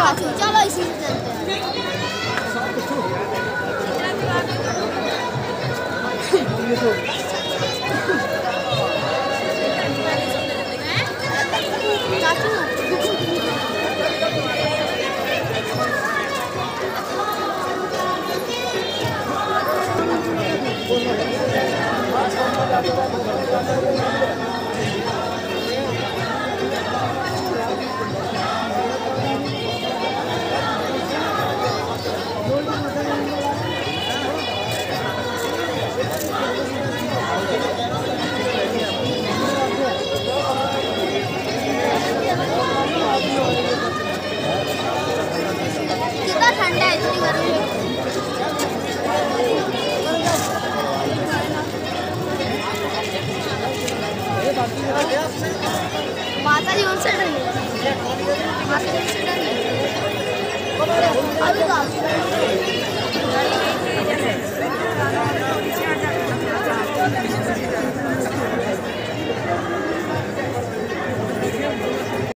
चाचू चलो इसी से चलते हैं चाचू कितना माता जी उनसे डर माता जी उनसे डर